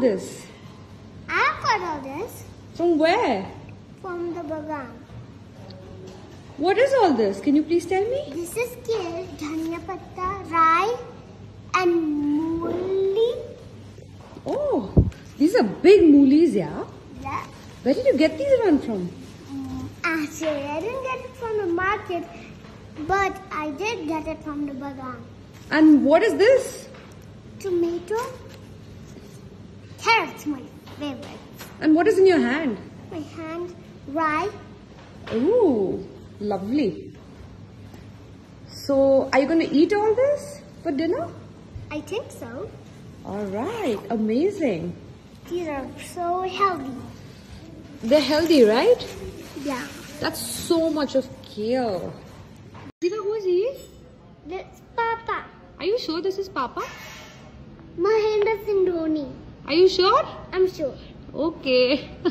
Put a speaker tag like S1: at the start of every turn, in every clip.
S1: all this?
S2: I've got all this
S1: From where?
S2: from the bagan.
S1: What is all this? Can you please tell me?
S2: This is kale, dhania patta, rye, and mooli.
S1: Oh, these are big moolies, yeah?
S2: Yeah.
S1: Where did you get these one from?
S2: Mm, Actually, I didn't get it from the market, but I did get it from the bagan.
S1: And what is this?
S2: Tomato. Carrot's my favorite.
S1: And what is in your hand?
S2: My hand, rye.
S1: Ooh, lovely. So, are you going to eat all this for dinner?
S2: I think so.
S1: All right, amazing.
S2: These are so healthy.
S1: They're healthy, right?
S2: Yeah.
S1: That's so much of kale. Who is he?
S2: That's Papa.
S1: Are you sure this is Papa?
S2: Mahendra Singh Dhoni.
S1: Are you sure?
S2: I'm sure.
S1: Okay.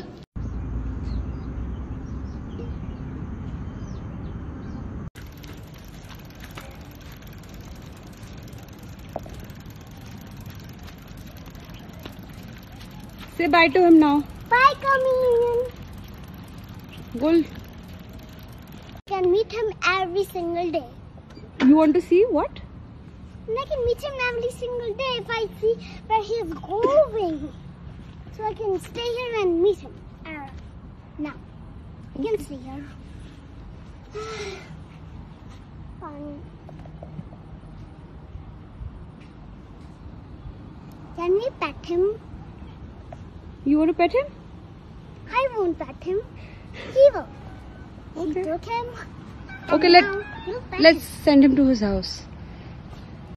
S1: Say bye to him now.
S2: Bye, Chameleon.
S1: Go.
S2: Can meet him every single day.
S1: You want to see what?
S2: And I can meet him every single day if I see where he is going. So I can stay here and meet him. Uh, now, I can stay here. Fun. Can we pet him?
S1: You want to pet him?
S2: I won't pet him. He will.
S1: Okay.
S2: He took him.
S1: Okay, let
S2: now we'll pet
S1: let's send him to his house.